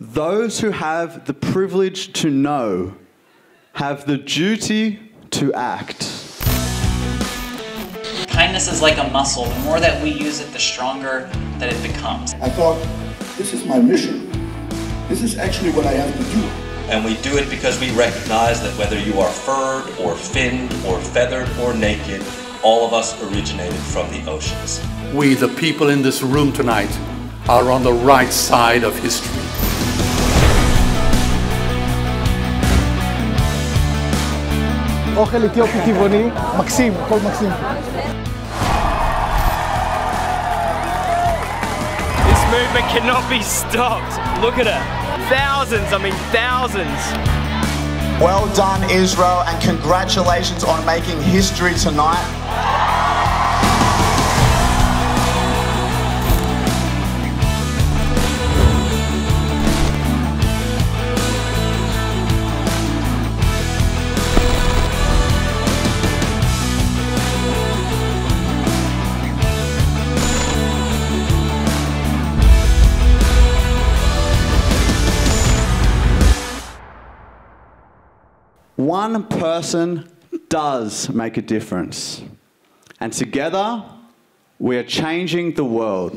Those who have the privilege to know have the duty to act. Kindness is like a muscle. The more that we use it, the stronger that it becomes. I thought, this is my mission. This is actually what I have to do. And we do it because we recognize that whether you are furred or finned or feathered or naked, all of us originated from the oceans. We, the people in this room tonight, are on the right side of history. אוכל אתיופי טבעוני, מקסים, הכל מקסים. This movement cannot be stopped. Look at it. Thousands, I mean thousands. Well done, Israel, and congratulations on making history tonight. One person does make a difference. And together, we are changing the world.